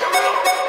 Come on.